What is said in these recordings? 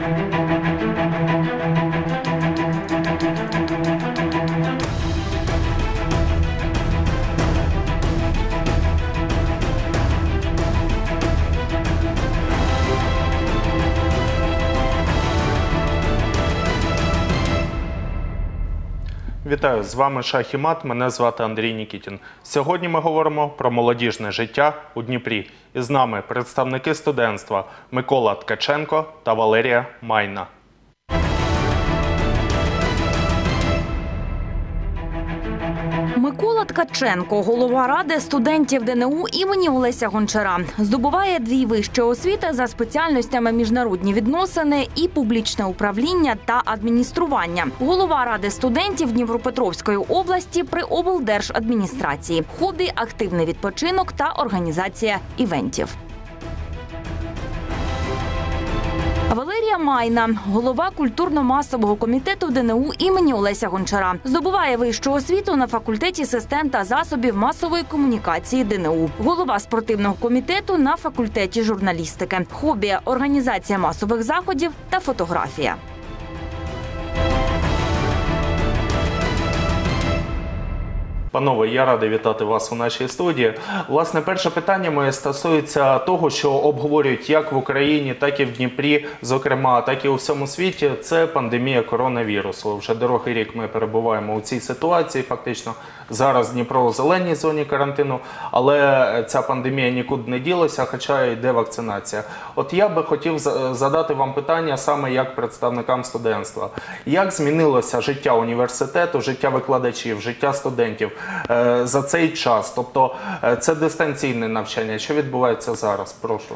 Thank you. Вітаю, з вами Шах і Мат, Мене звати Андрій Нікітін. Сьогодні ми говоримо про молодіжне життя у Дніпрі. І з нами представники студентства Микола Ткаченко та Валерія Майна. Микола Ткаченко, голова ради студентів ДНУ імені Олеся Гончара, здобуває дві вищі освіти за спеціальностями міжнародні відносини і публічне управління та адміністрування. Голова ради студентів Дніпропетровської області при облдержадміністрації. Хобі активний відпочинок та організація івентів. Валерія Майна, голова культурно-масового комітету ДНУ імені Олеся Гончара, здобуває вищу освіту на факультеті систем та засобів масової комунікації ДНУ. Голова спортивного комітету на факультеті журналістики. Хобі організація масових заходів та фотографія. Панове, я радий вітати вас у нашій студії. Власне, перше питання моє стосується того, що обговорюють як в Україні, так і в Дніпрі, зокрема, так і у всьому світі. Це пандемія коронавірусу. Вже другий рік ми перебуваємо у цій ситуації. Фактично, зараз Дніпро у зеленій зоні карантину, але ця пандемія нікуди не ділася, хоча йде вакцинація. От я би хотів за- задати вам питання саме як представникам студентства. Як змінилося життя університету, життя викладачів, життя студентів за цей час? Тобто е, це дистанційне навчання. Що відбувається зараз? Прошу.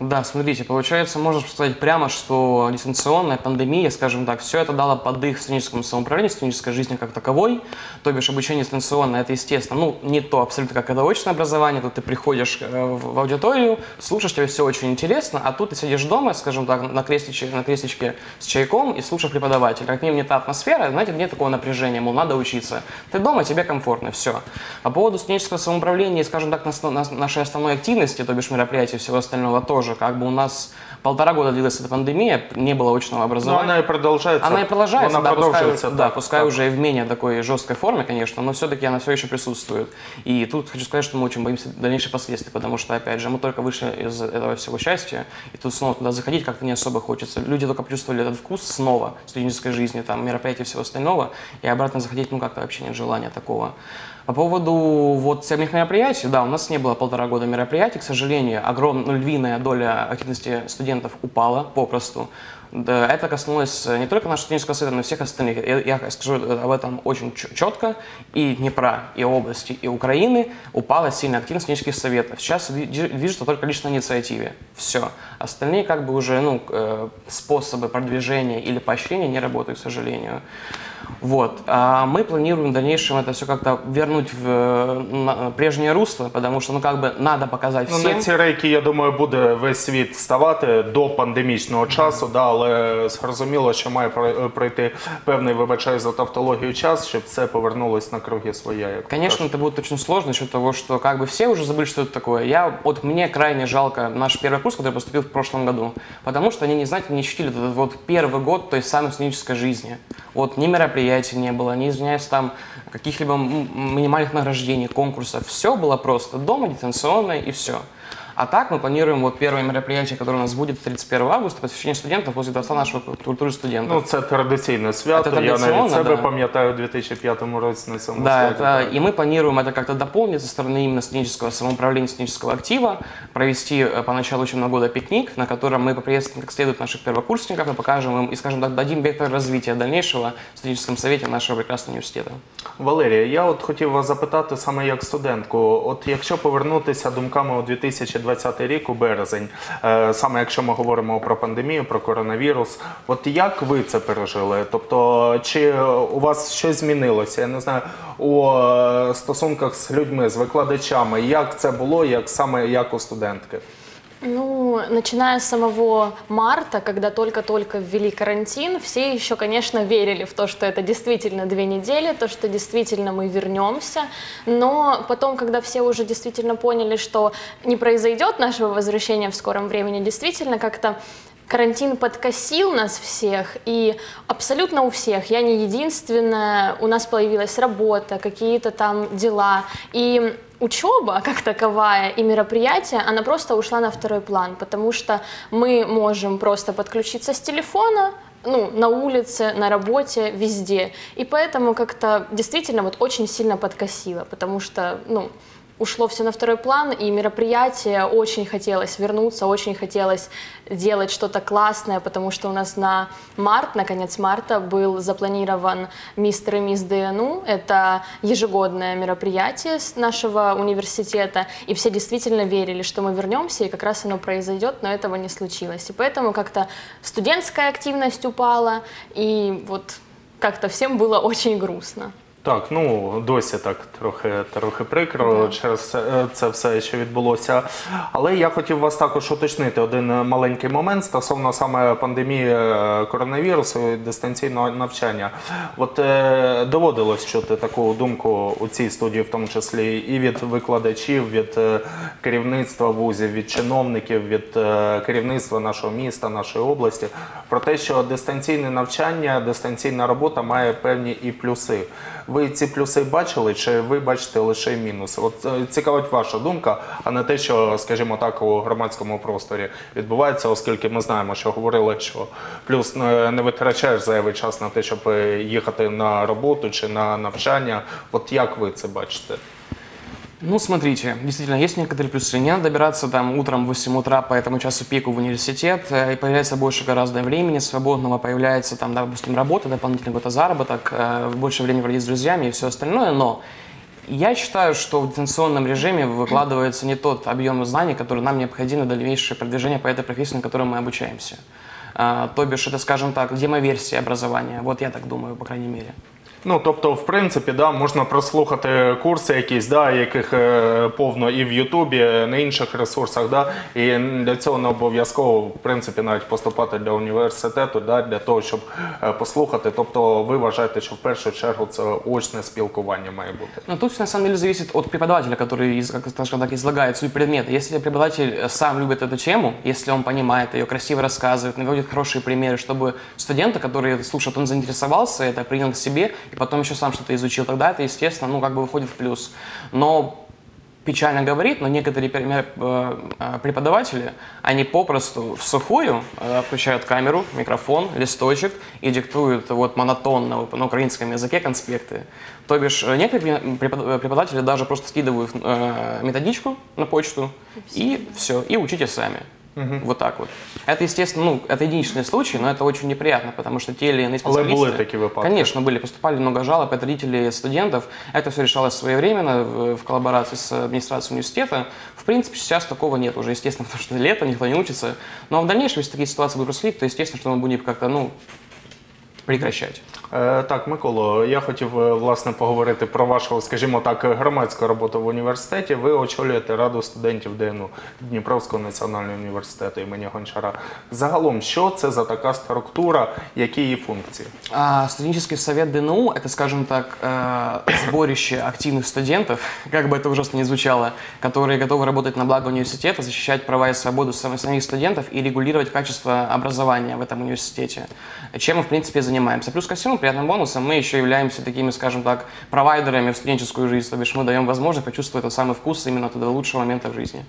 Да, смотрите, получается, можно сказать прямо, что дистанционная пандемия, скажем так, все это дало подых студенческому самоуправлению, студенческой жизни как таковой. То бишь обучение дистанционное, это, естественно, ну, не то абсолютно, как это очное образование. Тут ты приходишь э, в аудиторию, слушаешь, тебе все очень интересно, а тут ты сидишь дома, скажем так, на кресличке, на кресличке с чайком и слушаешь преподавателя. Как минимум не та атмосфера, знаете, нет такого напряжения, мол, надо учиться. Ты дома, тебе комфортно, все. По поводу студенческого самоуправления, скажем так, нашей основной активности, то бишь мероприятий и всего остального тоже, как бы у нас полтора года длилась эта пандемия, не было очного Ну, образования. вона і продовжується. Она и продолжается, Вона да, пускай, продовжується. да, так, пускай так. уже и в менее такой жесткой форме, конечно, но все-таки она все еще присутствует. И тут хочу сказать, что мы очень боимся дальнейших последствий, потому что, опять же, мы только вышли из этого всего счастья, и тут снова туда заходить как-то не особо хочется. Люди только почувствовали этот вкус снова студенческой жизни, там, мероприятий и всего остального, и обратно заходить, ну, как-то вообще нет желания такого. По поводу вот самих мероприятий, да, у нас не было полтора года мероприятий, к сожалению, огромная, ну, львиная доля активности студентов упала попросту. Это коснулось э, не только нашего студенческого совета, но и всех остальных. Я, я скажу э, об этом очень четко. И Днепра, и области, и Украины упала сильно активность студенческих советов. Сейчас что только лишь на инициативе. Все. Остальные как бы уже ну, э, способы продвижения или поощрения не работают, к сожалению. Вот. А мы планируем в дальнейшем это все как-то вернуть в э, на- прежнее русло, потому что, ну, как бы надо показать Ну, всем. на ці рейки, я думаю, буде весь світ ставати до пандемічного часу, да, але зрозуміло, що має про- пройти певний, вибачаю за тавтологію, час, щоб це повернулось на круги своя. Як Конечно, кажуть. это будет очень сложно, за счет того, что как бы все уже забыли, что это такое. Я, вот мне крайне жалко наш первый курс, который поступил в прошлом году, потому что они, не знаете, не ощутили этот вот первый год той самой студенческой жизни. Вот ни мероприятий не было, ни, извиняюсь, там каких-либо минимальных награждений, конкурсов. Все было просто дома, дистанционно и все. А так мы планируем вот первое мероприятие, которое у нас будет 31 августа, посвящение студентов возле Дворца нашего культуры студентов. Ну, це традиційне свято. Це я навіть традиційно, себе да. пам'ятаю у 2005 році на цьому Да, святі. это, и мы планируем это как-то дополнить со стороны именно студенческого самоуправления, студенческого актива, провести э, поначалу учебного года пикник, на котором мы поприветствуем как следует наших первокурсников и покажем им, и, скажем так, дадим вектор развития дальнейшего в студенческом совете нашего прекрасного университета. Валерія, я от хотів вас запитати саме як студентку. От якщо повернутися думками у 2020 рік, у березень, е, саме якщо ми говоримо про пандемію, про коронавірус, от як ви це пережили? Тобто, чи у вас щось змінилося? Я не знаю, у е, стосунках з людьми, з викладачами, як це було, як саме як у студентки? Ну, начиная с самого марта, когда только-только ввели карантин, все еще, конечно, верили в то, что это действительно две недели, то, что действительно мы вернемся. Но потом, когда все уже действительно поняли, что не произойдет нашего возвращения в скором времени, действительно как-то Карантин подкосил нас всех, и абсолютно у всех, я не единственная, у нас появилась работа, какие-то там дела, и учеба как таковая и мероприятие, она просто ушла на второй план, потому что мы можем просто подключиться с телефона, ну, на улице, на работе, везде. И поэтому как-то действительно вот очень сильно подкосило, потому что, ну, ушло все на второй план, и мероприятие очень хотелось вернуться, очень хотелось делать что-то классное, потому что у нас на март, на конец марта был запланирован мистер и мисс ДНУ. Это ежегодное мероприятие нашего университета, и все действительно верили, что мы вернемся, и как раз оно произойдет, но этого не случилось. И поэтому как-то студентская активность упала, и вот как-то всем было очень грустно. Так, ну досі так трохи трохи прикро через це, це все, що відбулося. Але я хотів вас також уточнити один маленький момент стосовно саме пандемії е, коронавірусу і дистанційного навчання. От е, доводилось чути таку думку у цій студії, в тому числі і від викладачів, від е, керівництва вузів, від чиновників, від е, керівництва нашого міста, нашої області, про те, що дистанційне навчання, дистанційна робота має певні і плюси. Ви ці плюси бачили, чи ви бачите лише мінуси? От е, цікавить ваша думка, а не те, що, скажімо так, у громадському просторі відбувається, оскільки ми знаємо, що говорили, що плюс не, не витрачаєш зайвий час на те, щоб е, їхати на роботу чи на навчання. От як ви це бачите? Ну, смотрите, действительно, есть некоторые плюсы. Не надо добираться там утром в 8 утра по этому часу пику в университет, э, и появляется больше гораздо времени свободного, появляется там, допустим, работа, дополнительный какой-то заработок, э, больше времени проводить с друзьями и все остальное, но я считаю, что в дистанционном режиме выкладывается не тот объем знаний, который нам необходим на дальнейшее продвижение по этой профессии, на которой мы обучаемся. А, то бишь, это, скажем так, демоверсия образования. Вот я так думаю, по крайней мере. Ну, тобто, в принципі, да, можна прослухати курси якісь, да, яких е, повно і в Ютубі, на інших ресурсах, да, і для цього не обов'язково, в принципі, навіть поступати для університету, да, для того, щоб е, послухати. Тобто, ви вважаєте, що в першу чергу це очне спілкування має бути. Но тут на самом деле зависит от преподавателя, который, из- как скажем так, излагает суть предмета. Если преподаватель э, сам любит эту тему, если он понимает ее, красиво рассказывает, наводит хорошие примеры, чтобы студента, который слушает, он заинтересовался, это принял к себе, и потом еще сам что-то изучил, тогда это, естественно, ну, как бы выходит в плюс. Но печально говорит, но некоторые э, э, преподаватели, они попросту в сухую э, включают камеру, микрофон, листочек и диктуют вот монотонно на украинском языке конспекты. То бишь э, некоторые препод- преподаватели даже просто скидывают методичку на почту и все, и учите сами. Вот так вот. Это, естественно, ну, это единичные случаи, но это очень неприятно, потому что те или иные Але специалисты... були такі випадки. Конечно, были, поступали много жалоб от родителей студентов. Это все решалось своевременно в, в коллаборации с администрацией университета. В принципе, сейчас такого нет уже, естественно, потому что лето, никто не учится. Но в дальнейшем, если такие ситуации будут происходить, то естественно, что мы будем как-то, ну, прекращать. Е, Так, Миколо, я хотів е, власне поговорити про вашу, скажімо так, громадську роботу в університеті. Ви очолюєте раду студентів ДНУ Дніпровського національного університету імені Гончара. Загалом, що це за така структура, які її функції? А студенческий совет ДНУ – это, скажем так, э, сборище активных студентов, как бы это ужасно не звучало, которые готовы работать на благо университета, защищать права и свободу сам- самих студентов и регулировать качество образования в этом университете, чем мы, в принципе, и занимаемся. Плюс ко всему, приятным бонусом, мы еще являемся такими, скажем так, провайдерами в студенческую жизнь, то бишь мы даем возможность почувствовать тот самый вкус именно того лучшего момента в жизни.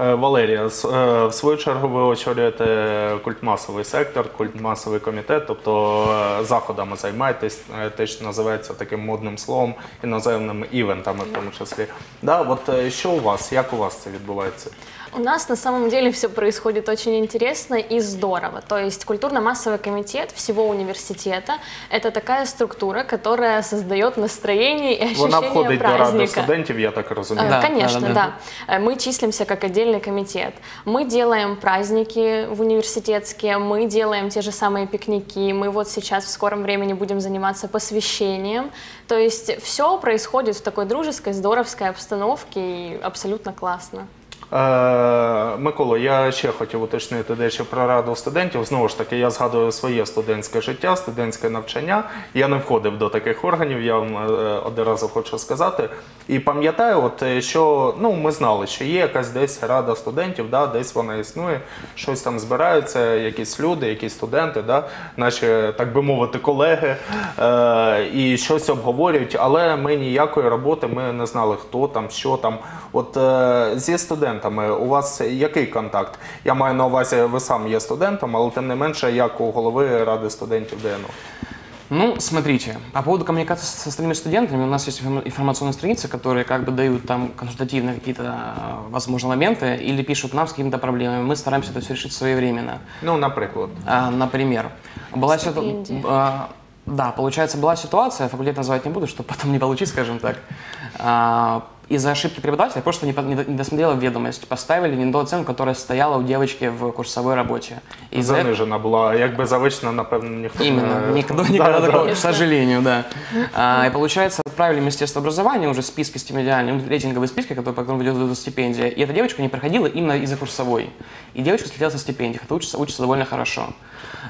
Е, Валерія, з- е, в свою чергу ви очолюєте культмасовий сектор, культмасовий комітет, тобто е, заходами займаєтесь, е, те, що називається таким модним словом, іноземними івентами в тому числі. Да, от е, що у вас, як у вас це відбувається? У нас на самом деле все происходит очень интересно и здорово. То есть культурно-массовый комитет всего университета – это такая структура, которая создает настроение и Вона ощущение входить до ради праздника. студентів, я так розумію. Э, Да, Конечно, да, да, да. Э, Мы числимся как отдельный комитет. Мы делаем праздники в университетские, мы делаем те же самые пикники, мы вот сейчас в скором времени будем заниматься посвящением. То есть все происходит в такой дружеской, здоровской обстановке и абсолютно классно. Е, Микола, я ще хотів уточнити дещо про раду студентів. Знову ж таки, я згадую своє студентське життя, студентське навчання. Я не входив до таких органів, я вам е, одразу хочу сказати. І пам'ятаю, от е, що ну ми знали, що є якась десь рада студентів, да, десь вона існує, щось там збираються, якісь люди, якісь студенти, да, наші, так би мовити, колеги, е, і щось обговорюють, але ми ніякої роботи ми не знали, хто там, що там. От е, зі студентами у вас який контакт? Я маю на увазі, ви сам є студентом, але тим не менше, як у голови ради студентів ДНУ. Ну, смотрите, по поводу коммуникации с с остальными студентами, у нас есть информ- информационные страницы, которые как бы дают там консультативные какие-то, э, возможно, моменты или пишут нам с какими-то проблемами. Мы стараемся это все решить своевременно. Ну, наприклад. А, например, была Стипендии. ситуация... Да, получается, была ситуация, факультет называть не буду, чтобы потом не получить, скажем так. А, из-за ошибки преподавателя просто не, не до- не досмотрела ведомость, поставили не ту оценку, которая стояла у девочки в курсовой работе. Из-за этого- Занижена була, якби завично, напевно, ніхто Именно, не... никто Да, никогда да. такого, к сожалению, да. А, и получается, отправили в Министерство образования уже списки стипендиальные, ну, рейтинговые списки, которые, по которым ведет эта стипендия. И эта девочка не проходила именно из-за курсовой. И девочка слетела со стипендий, хотя учится, учится довольно хорошо.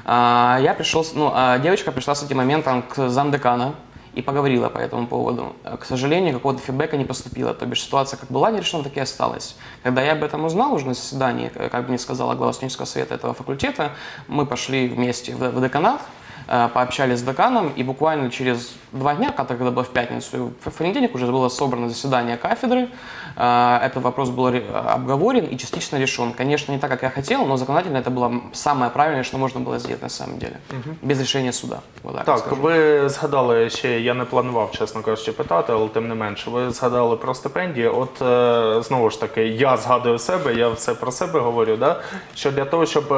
А, я пришел, с- ну, а девочка пришла с этим моментом к замдекана и поговорила по этому поводу. А, К сожалению, какого-то фидбэка не поступило, то бишь ситуация как была не решена, так и осталась. Когда я об этом узнал уже на заседании, э, как мне сказала глава студенческого совета этого факультета, мы пошли вместе в, в деканат, э, Э, пообщались с деканом, и буквально через два дня, когда это было в пятницу, в понедельник уже было собрано заседание кафедры, э, этот вопрос был обговорен и частично решен. Конечно, не так, как я хотел, но законодательно это было самое правильное, что можно было сделать на самом деле, угу. без решения суда. Так, так скажу. ви згадали я не планировал, честно говоря, кажучи, питати, но тем не менше, вы згадали про стипендії. От е, знову ж таки, я сгадываю себе, я все про себе говорю. да? что для того, чтобы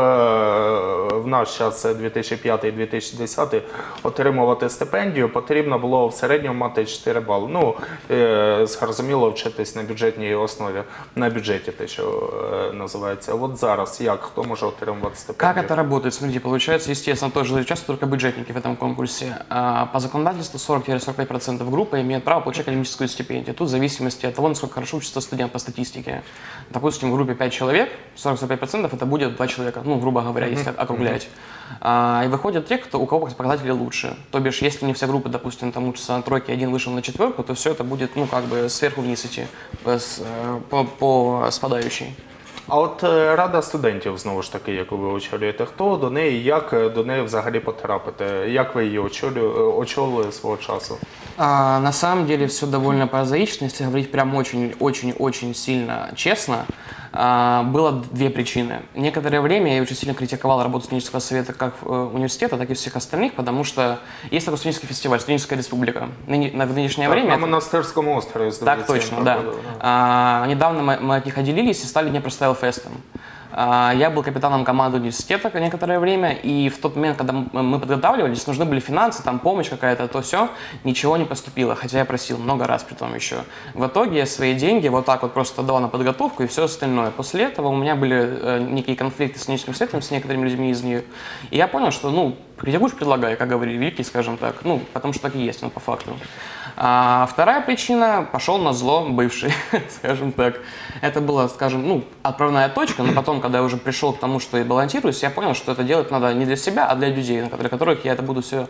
в наш час 2005-2009 60 отримувати стипендію, потрібно було в середньому мати 4 бали. Ну, е, зрозуміло, вчитись на бюджетній основі, на бюджеті те, що е, називається. От зараз як, хто може отримувати стипендію? Як це працює? Смотрите, получается, естественно, тоже участвуют только бюджетники в этом конкурсе. По законодательству 40-45% группы имеют право получать академическую стипендию. Тут в зависимости от того, насколько хорошо учится студент по статистике. Допустим, в группе 5 человек, 45% это будет 2 человека, ну, грубо говоря, mm если округлять. И выходят те, кто, у кого показатели лучше. То бишь, если не вся группа, допустим, там учится на тройке, один вышел на четверку, то все это будет, ну, как бы сверху вниз идти э, с, э, по, по спадающей. А от е, рада студентів, знову ж таки, яку ви очолюєте, хто до неї, як е, до неї взагалі потрапити? Як ви її очолю, е, очолили свого часу? А, на самом деле все довольно прозаично, если говорить прям очень-очень-очень сильно честно. А, было две причины. Некоторое время я очень сильно критиковал работу студенческого совета как э, университета, так и всех остальных, потому что есть такой студенческий фестиваль, студенческая республика. Ныне- на, в нынешнее Так, время... на это- монастирському острові, так здається, точно, він да. проходив, А, недавно мы, мы от них отделились и стали Днепростайл фестом. А, я был капитаном команды университета некоторое время, и в тот момент, когда мы подготавливались, нужны были финансы, там помощь какая-то, то все, ничего не поступило, хотя я просил много раз при том еще. В итоге я свои деньги вот так вот просто дал на подготовку и все остальное. После этого у меня были э, некие конфликты с студенческим советом, с некоторыми людьми из них, и я понял, что, ну, критикуешь, предлагай, как говорили великие, скажем так, ну, потому что так и есть, ну, по факту. А вторая причина пошел на зло бывший, скажем так. Это была, скажем, ну, отправная точка, но потом, когда я уже пришел к тому, что я балансируюсь, я понял, что это делать надо не для себя, а для людей, для которых я это буду все А як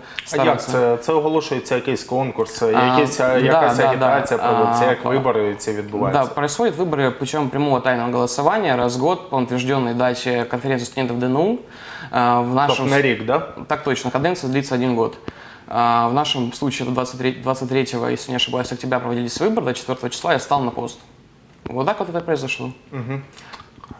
стараться. це? Це оголошується якийсь конкурс, А, якісь, да, якась да, агітація да. проводиться, А, як вибори ці Да, відбуваються? происходят выборы путем прямого тайного голосования раз в год по утвержденной дате конференции студентов ДНУ. А, В нашем на рік, да? Так точно, каденция длится один год. А, В нашем случае это 23, 23 если не ошибаюсь, октября проводились выборы, до 4 числа я стал на пост. Вот так вот это произошло. Е,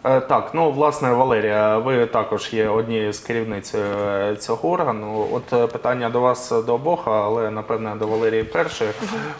Так, ну власне, Валерія, ви також є однією з керівниць е, цього органу. От е, питання до вас до обох, але напевне до Валерії першої.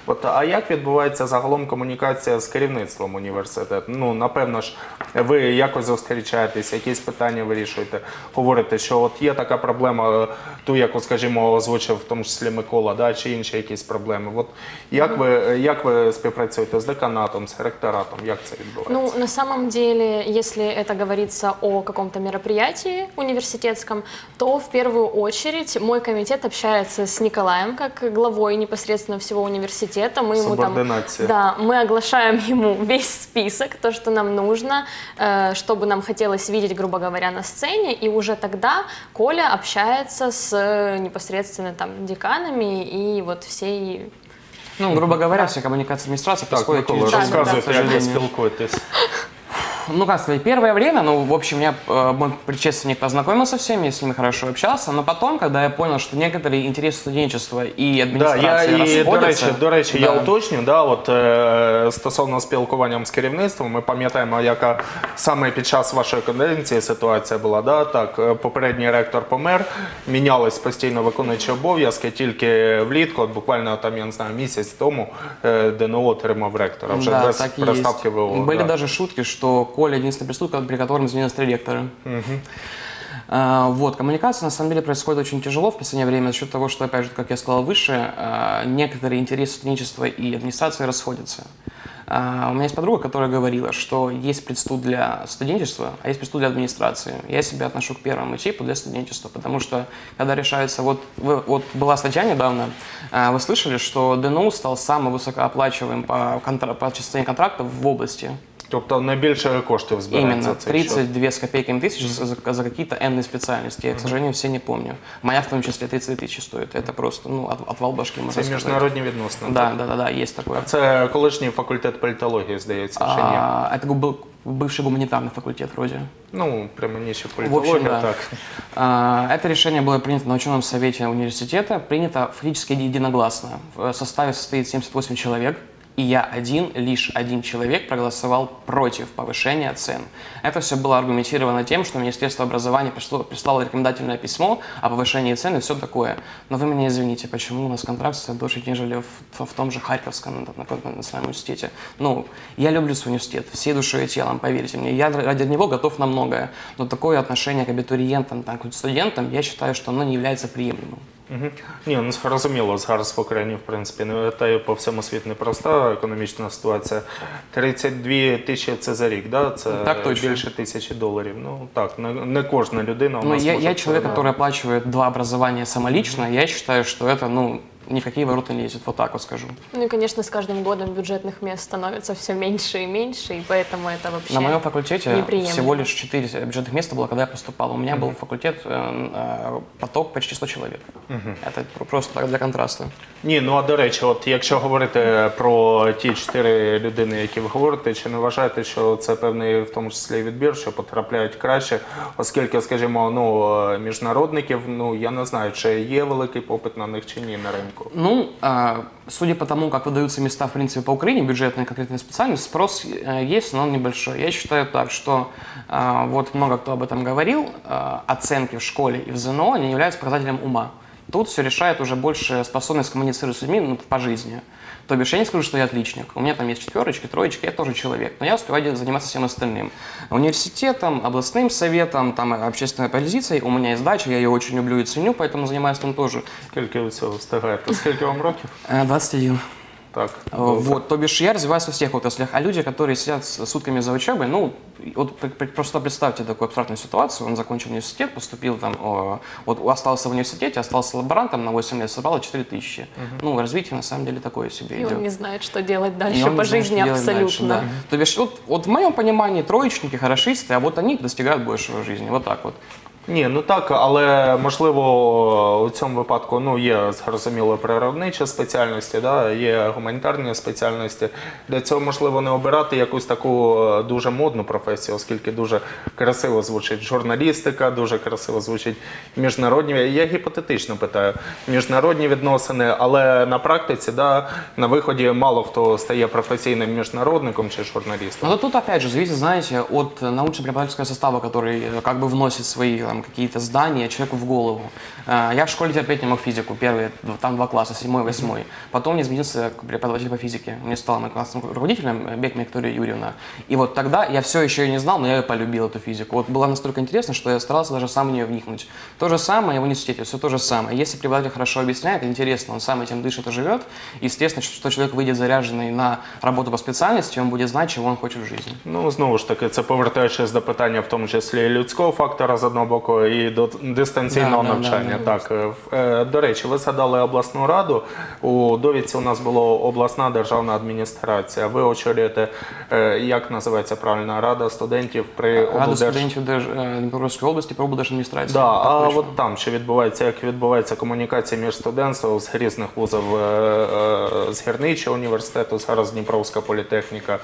От а як відбувається загалом комунікація з керівництвом університету? Ну напевно ж, ви якось зустрічаєтесь, якісь питання вирішуєте, говорите, що от є така проблема, е, ту, яку, скажімо, озвучив в тому числі Микола, да, чи інші якісь проблеми. От як ви як ви співпрацюєте з деканатом, з ректоратом? Як це відбувається? Ну, на самом деле, если если это говорится о каком-то мероприятии университетском, то в первую очередь мой комитет общается с Николаем как главой непосредственно всего университета. Мы ему там, да, мы оглашаем ему весь список, то, что нам нужно, э, чтобы нам хотелось видеть, грубо говоря, на сцене, и уже тогда Коля общается с э, непосредственно там деканами и вот всей Ну, грубо говоря, вся коммуникация администрации Так, происходит Микола, через Да, розказуйте, к як ви сожалению. спілкуєтесь Ну, как сказать, первое время, ну, в общем, я, э, мой предшественник познакомился со всеми, я с ними хорошо общался, но потом, когда я понял, что некоторые интересы студенчества и Да, я администрации і до речі, расходятся... до речі, я да. уточню. Да, от е, стосовно спілкуванням з керівництвом, ми пам'ятаємо, яка саме під час вашої каденції ситуація була. Да, так, е, попередній ректор помер, мінялись постійно виконуючі обов'язки. Тільки влітку, от буквально там я не знаю, місяць тому е, ДНО отримав ректора вже Да, без так и приставки есть. ВО. Были да. даже шутки, что Коля единственный преступник, при котором изменилось три ректора. А, Вот, коммуникация на самом деле происходит очень тяжело в последнее время за счет того, что, опять же, как я сказал выше, а, некоторые интересы студенчества и администрации расходятся. А, У меня есть подруга, которая говорила, что есть предстуд для студенчества, а есть предстуд для администрации. Я себя отношу к первому типу для студенчества, потому что когда решаются... Вот, вот была статья недавно, вы слышали, что ДНУ стал самым высокооплачиваемым по, контра- по частоте контрактов в области. Тобто найбільше коштів збирається Именно, цей счет. 32 с копейками тысяч за, за какие-то энные специальности. Я, к сожалению, все не помню. Моя в том числе 30 тысяч стоит. Это просто, ну, от, отвал башки, можно Це сказать. міжнародні відносини. Да, так? да, да, да, есть такое. Це колишній факультет політології, здається, чи ні? А, это был бывший гуманитарный факультет вроде. Ну, прямо ніщо В політологія, общем, да. так. А, Это решение было принято на ученом совете университета, принято фактически единогласно. В составе состоит 78 человек, и я один, лишь один человек проголосовал против повышения цен. Это все было аргументировано тем, что Министерство образования пришло, прислало рекомендательное письмо о повышении цен и все такое. Но вы меня извините, почему у нас контракт стоит дольше, нежели в, в том же Харьковском на- на- на национальном университете? Ну, я люблю свой университет, всей душой и телом, поверьте мне. Я ради него готов на многое. Но такое отношение к абитуриентам, там, к студентам, я считаю, что оно не является приемлемым. Угу. Ні, ну зрозуміло, зараз в Україні, в принципі, не та й по всьому світу непроста економічна ситуація. 32 тисячі це за рік, да? це Так точно. більше тисячі доларів. Ну так, не, не кожна людина у Но нас я, може я це человек, робити. который оплачивает два образования самолично, я считаю, что это, ну, ни в какие ворота не лезет, вот так вот скажу. Ну и, конечно, с каждым годом бюджетных мест становится все меньше и меньше, и поэтому это вообще... На моем факультете неприемлемо. всего лишь 4 бюджетных места было, когда я поступал. У меня был факультет, э, э, поток почти 100 человек. Это про- просто так для контраста. Ні, ну а до речі, от якщо говорити про ті чотири людини, які ви говорите, чи не вважаєте, що це певний в тому числі відбір, що потрапляють краще, оскільки, скажімо, ну е, міжнародників, ну я не знаю, чи є великий попит на них чи ні на ринку. Ну, а, судя по тому, как выдаются места, в принципе, по Украине, бюджетная конкретная специальность, спрос э, есть, но он небольшой. Я считаю так, что а, вот много кто об этом говорил, а, оценки в школе и в ЗНО не являются показателем ума. Тут все решает уже больше способность коммуницировать с людьми ну, по жизни. То бишь, я не скажу, что я отличник. У меня там есть четверочки, троечки, я тоже человек. Но я успеваю де- заниматься всем остальным. Университетом, областным советом, там общественной позицией. У меня есть дача, я ее очень люблю и ценю, поэтому занимаюсь там тоже. Скільки ви цього встигаєте? Скільки вам років? Э, 21. так. Э, Вот, то бишь я развиваюсь во всех отраслях, а люди, которые сидят с- сутками за учебой, ну, вот пр- пр- просто представьте такую абстрактную ситуацию, он закончил университет, поступил там, вот остался в университете, остался лаборантом на 8 лет, собрал 4 тысячи. Ну, развитие на самом деле такое себе И идет. он не знает, что делать дальше по знает, жизни абсолютно. дальше, да. То бишь, вот, вот в моем понимании троечники, хорошисты, а вот они достигают большего в жизни, вот так вот. Ні, ну так, але можливо у цьому випадку ну є зрозуміло природничі спеціальності, да, є гуманітарні спеціальності. Для цього можливо не обирати якусь таку е, дуже модну професію, оскільки дуже красиво звучить журналістика, дуже красиво звучить міжнародні. Я гіпотетично питаю міжнародні відносини, але на практиці, да, на виході мало хто стає професійним міжнародником чи журналістом. Но тут опять же зависит, знаете, от научно-преподавательского состава, который э, как бы вносит свои там какие-то здания человеку в голову. Э, Я в школе терпеть не мог физику, первые, ну, там два класса, седьмой, восьмой. Потом мне изменился преподаватель по физике. Мне стала моим классным руководителем э, Бекма Виктория Юрьевна. И вот тогда я все еще ее не знал, но я ее полюбил, эту физику. Вот было настолько интересно, что я старался даже сам в нее вникнуть. То же самое в университете, все то же самое. Если преподаватель хорошо объясняет, интересно, он сам этим дышит и живет, естественно, что человек выйдет заряженный на работу по специальности, он буде знати, чого він хоче в житті. Ну, знову ж таки, це повертаючись до питання, в тому числі і людського фактора з одного боку, І до дистанційного Да, да, навчання. да, да. так, е, е, до речі, ви згадали обласну раду. У довідці у нас було обласна державна адміністрація. Ви очолюєте, е, як називається правильна рада студентів при Рада облдерж... студентів Держ- е, Дніпропетровської області про облдержадміністрації. Да, Так а точно. от там чи відбувається, як відбувається комунікація між студентством з різних вузів, е, е, з гірничого університету, зараз Дніпровська політехніка,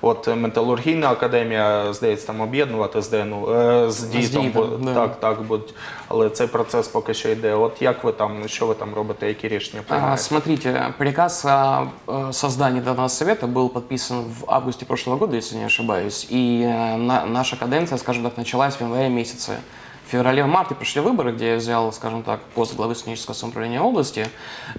от е, металургійна академія, здається, там об'єднувати з ДНУ, е, з дітом, дітом, бо- да. так, так, будуть. але цей процес поки що йде. От як ви там, що ви там робите, які рішення А, приймаєте? Смотрите, приказ о э, создании данного совета был подписан в августе прошлого года, если не ошибаюсь, и э, на- наша каденция, скажем так, началась в январе месяце. В феврале-марте прошли выборы, где я взял, скажем так, пост главы студенческого самоуправления области.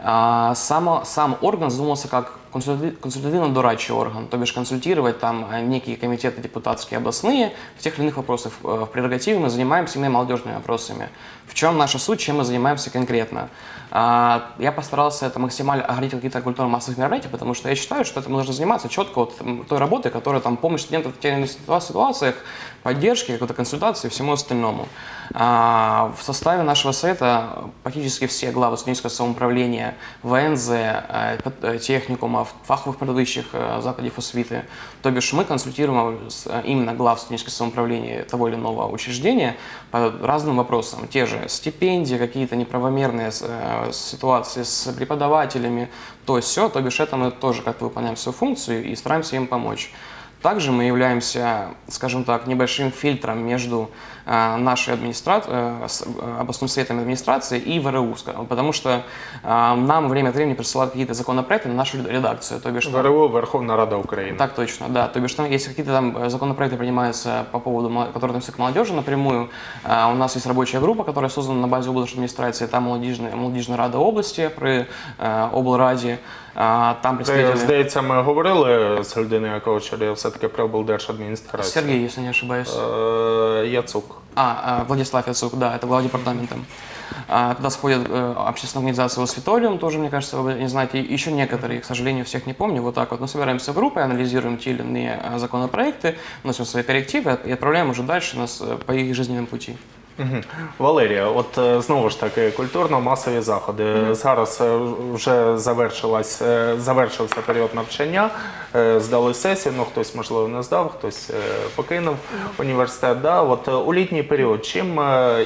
А, само- сам орган задумался как консультативно-дорадчий орган, то бишь консультировать там э, некие комитеты депутатские областные в тех или иных вопросах. Э, В прерогативе мы занимаемся именно молодежными вопросами. В чем наша суть, чем мы занимаемся конкретно? А, Я постарался это максимально ограничить какие-то культурно-массовых мероприятий, потому что я считаю, что мы должны заниматься четко вот той работой, которая там помощь студентам в тех ситуациях, поддержки, какой-то консультации и всему остальному. А, В составе нашего совета практически все главы студенческого самоуправления, ВНЗ, э, э, фаховых предыдущих э, закладів освіти. То бишь мы консультируем с, э, именно глав студенческого самоуправления того или иного учреждения по разным вопросам. Те же стипендии, какие-то неправомерные э, ситуации с преподавателями, то все, то бишь это мы тоже как-то выполняем свою функцию и стараемся им помочь. Также мы являемся, скажем так, небольшим фильтром между э, нашей администрацией, областным советом администрации и ВРУ, ска- потому что э, нам время от времени присылают какие-то законопроекты на нашу редакцию, то бишь там- ВРУ Верховна Рада України. так точно, да. То бишь, там, если какие-то там э, законопроекты принимаются по поводу, мо- которые относятся к молодежи напрямую, а, у нас есть рабочая группа, которая создана на базе администрации, там молодежная, молодежная рада области при э, облраді, а, там Це, представители... здається, ми говорили з людиною, яка очолює все-таки при облдержадміністрації. Сергей, если не ошибаюсь. Е, Яцук. А, а, Владислав Яцук, да, это глава департамента. А, Туда сходят э, общественная организация «Воспитолиум», тоже, мне кажется, вы не знаете, и еще некоторые, к сожалению, всех не помню, вот так вот. Мы собираемся в группы, анализируем те или иные э, законопроекты, вносим свои коррективы и отправляем уже дальше нас э, по их жизненному пути. Валерія, от е, знову ж таки, культурно-масові заходи. Зараз е, вже завершилась, е, завершився період навчання, здали сесію, ну хтось, можливо, не здав, хтось покинув університет. Да? От у літній період, чим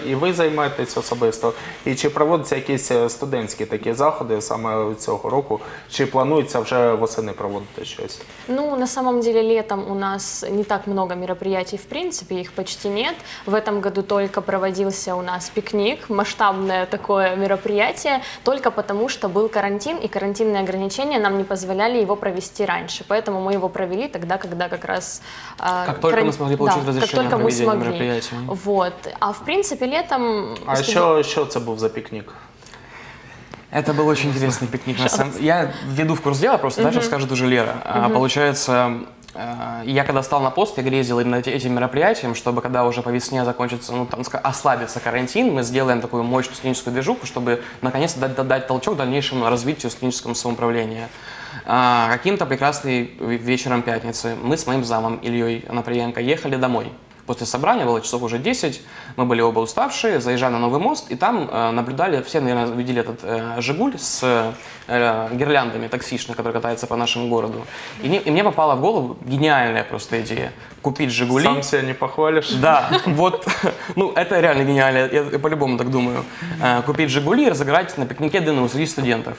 і ви займаєтесь особисто, і чи проводяться якісь студентські такі заходи саме цього року, чи планується вже восени проводити щось? Ну, на самом деле летом у нас не так много мероприятий, в принципе, их почти нет. В этом году только проводился у нас пикник, масштабное такое мероприятие, только потому что был карантин, и карантинные ограничения нам не позволяли его провести раньше. Поэтому мы его провели тогда, когда как раз... а, Как только мы смогли получить да, разрешение как только на мы смогли. мероприятия. Вот. А в принципе летом... А студен- що, що це був за пікнік? Это был очень интересный пикник. Я веду в курс дела, просто дальше скажет уже Лера. А, Получается, э, я когда стал на пост, я грезил именно эти- этим мероприятием, чтобы когда уже по весне закончится, ну, там, ослабится карантин, мы сделаем такую мощную студенческую движуху, чтобы наконец-то дать, дать толчок дальнейшему развитию студенческого самоуправления. А, Каким-то прекрасный ве- вечером пятницы мы с моим замом Ильей Наприенко ехали домой. После собрания было часов уже 10, мы были оба уставшие, заезжали на Новый мост, и там э, наблюдали, все, наверное, видели этот э, «Жигуль» с э, гирляндами таксишных, который катается по нашему городу. И, не- и мне попала в голову гениальная просто идея – купить «Жигули». Сам себе не похвалиш? Да, вот, ну, это реально гениально, я, я по-любому так думаю. Э, Купить «Жигули» и разыграть на пикнике ДНУ среди студентов.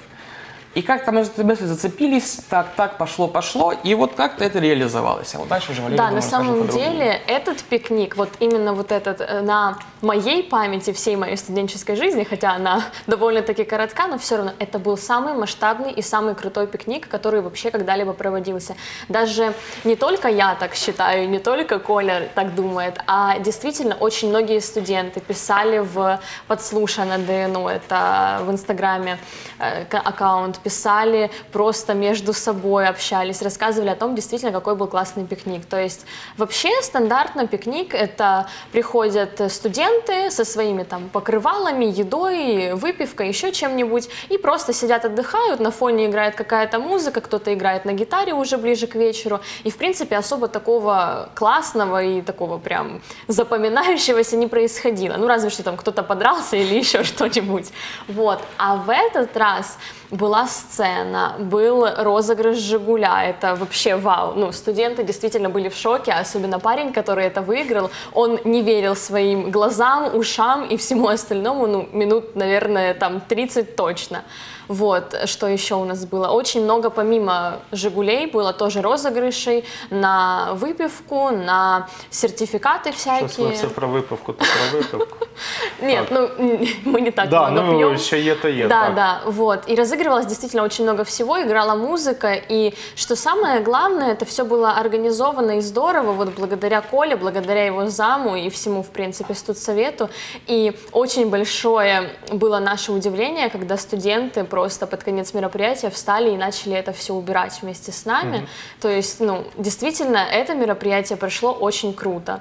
И как-то мы за мысли зацепились, так, так, пошло, пошло, и вот как-то это реализовалось. А вот дальше уже Валерий, Да, думаю, на самом деле этот пикник, вот именно вот этот э, на моей памяти всей моей студенческой жизни, хотя она довольно-таки коротка, но все равно это был самый масштабный и самый крутой пикник, который вообще когда-либо проводился. Даже не только я так считаю, не только Коля так думает, а действительно очень многие студенты писали в подслуша на ДНУ, это в Инстаграме э, аккаунт, писали просто между собой, общались, рассказывали о том, действительно, какой был классный пикник. То есть вообще стандартно пикник — это приходят студенты со своими там покрывалами, едой, выпивкой, еще чем-нибудь, и просто сидят, отдыхают, на фоне играет какая-то музыка, кто-то играет на гитаре уже ближе к вечеру, и в принципе особо такого классного и такого прям запоминающегося не происходило. Ну разве что там кто-то подрался или еще что-нибудь. Вот. А в этот раз была сцена, был розыгрыш «Жигуля». Это вообще вау. Ну, студенты действительно были в шоке, особенно парень, который это выиграл. Он не верил своим глазам, ушам и всему остальному, ну, минут, наверное, там 30 точно. Вот, что еще у нас было. Очень много, помимо «Жигулей», было тоже розыгрышей на выпивку, на сертификаты Щось ви всякие. все про випивку, то про випивку. Нет, ну, мы не так Да, много ну пьем. що є, то. Да, так. да, вот. И разыгрывалось действительно очень много всего, играла музыка, и что самое главное, это все было организовано и здорово, вот благодаря Коле, благодаря его заму и всему, в принципе, студсовету. И очень большое было наше удивление, когда студенты просто под конец мероприятия встали и начали это все убирать вместе с нами. То есть, ну, действительно, это мероприятие прошло очень круто.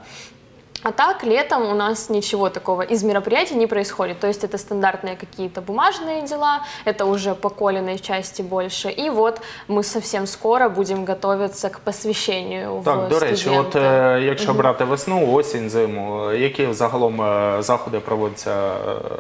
А так, летом у нас ничего такого из мероприятий не происходит. То есть это стандартные какие-то бумажные дела, это уже по Колиной части больше. И вот мы совсем скоро будем готовиться к посвящению Так, в до речі, от студенты. е, якщо брати весну, осінь, зиму, е, які загалом е, заходи проводяться,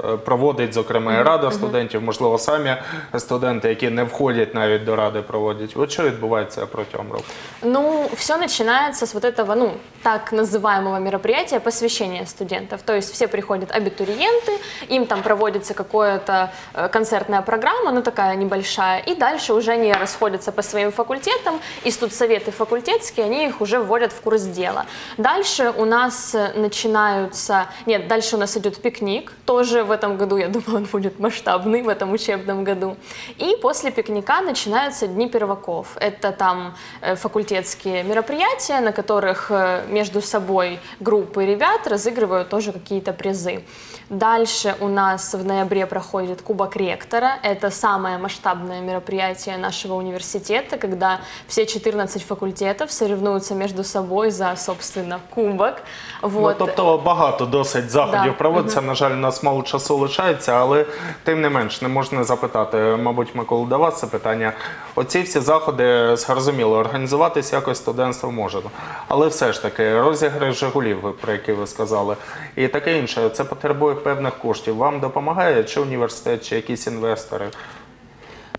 е, проводить, зокрема, і Рада студентів, можливо, самі студенти, які не входять навіть до ради, проводять. От що відбувається протягом року? Ну, все начинается с вот этого, ну, так называемого мероприятия посвящения студентов. То есть все приходят абитуриенты, им там проводится какая-то э, концертная программа, ну такая небольшая, и дальше уже они расходятся по своим факультетам, и студсоветы факультетские, они их уже вводят в курс дела. Дальше у нас э, начинаются, нет, дальше у нас идет пикник, тоже в этом году, я думаю, он будет масштабный в этом учебном году. И после пикника начинаются Дни перваков. Это там э, факультетские мероприятия, на которых между собой группы ребят разыгрывают тоже какие-то призы. Дальше у нас в ноябре проходит Кубок ректора. Это самое масштабное мероприятие нашего университета, когда все 14 факультетов соревнуются между собой за, собственно, кубок. Вот. Ну, тобто багато досить заходів Да. проводиться. На жаль, у нас мало часу лишається, але тим не менш не можна не запитати, мабуть, Микола, до вас це питання. Оці всі заходи зрозуміло, організуватись якось студентство може. Але все ж таки, розіграш Жигулів, ви- про який ви сказали, і таке інше, це потребує певних коштів. Вам допомагає чи університет, чи якісь інвестори?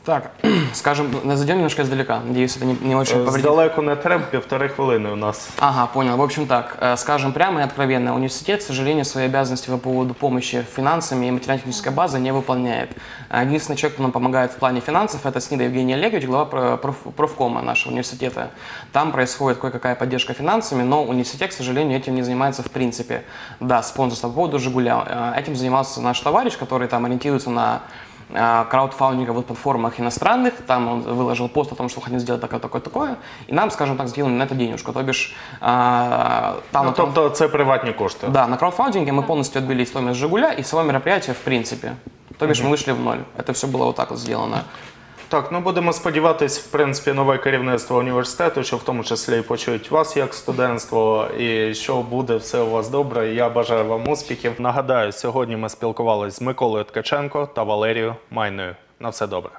Так, скажем, зайдем немножко издалека. Надеюсь, это не, не очень повредит. Здалеку не треба, півтори хвилини у нас. Ага, понял. В общем так, скажем прямо и откровенно, университет, к сожалению, свои обязанности по поводу помощи финансами и материально-технической базы не выполняет. Единственный человек, кто нам помогает в плане финансов, это СНИДа Евгений Олегович, глава про- проф- профкома нашего университета. Там происходит кое-какая поддержка финансами, но университет, к сожалению, этим не занимается в принципе. Да, спонсорство по поводу «Жигуля». э, Этим занимался наш товарищ, который там ориентируется на а, краудфандинга в платформах иностранных, там он выложил пост о том, что хотим сделать такое, такое, такое, и нам, скажем так, сделали на это денежку, то бишь а, там, Ну, тобто це приватні кошти. да, на краудфандинге мы полностью отбили стоимость «Жигуля» и само мероприятие в принципе, то бишь мы вышли в ноль, это все было вот так вот сделано. Так, ну будемо сподіватись, в принципі, нове керівництво університету, що в тому числі і почують вас як студентство, і що буде все у вас добре. Я бажаю вам успіхів. Нагадаю, сьогодні ми спілкувалися з Миколою Ткаченко та Валерією Майною. На все добре.